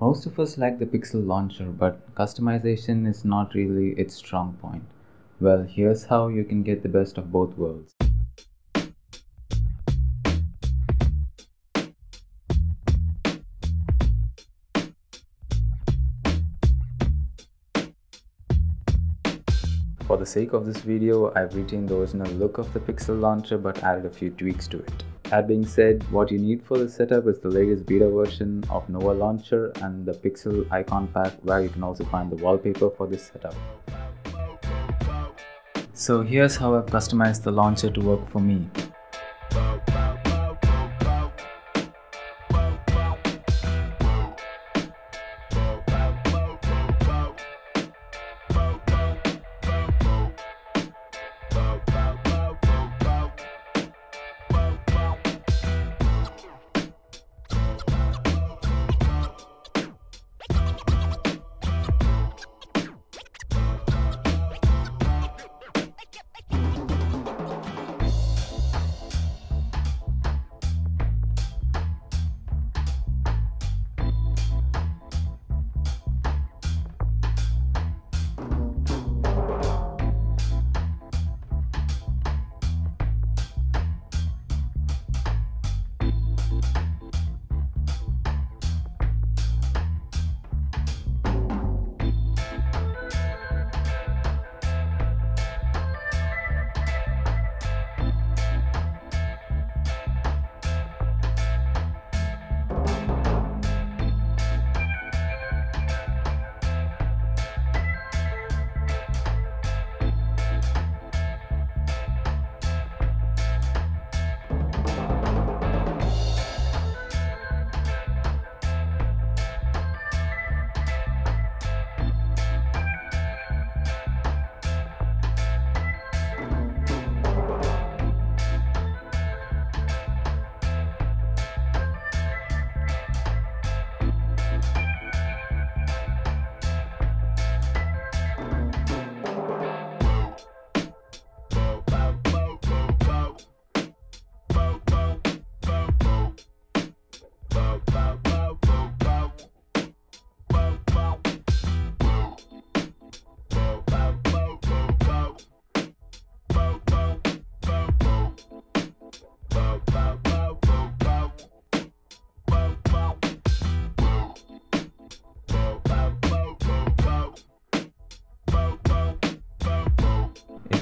Most of us like the Pixel launcher, but customization is not really its strong point. Well, here's how you can get the best of both worlds. For the sake of this video, I've retained the original look of the Pixel launcher but added a few tweaks to it. That being said, what you need for the setup is the latest beta version of Nova Launcher and the Pixel icon pack where you can also find the wallpaper for this setup. So here's how I've customized the launcher to work for me.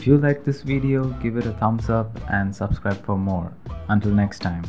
If you like this video, give it a thumbs up and subscribe for more. Until next time.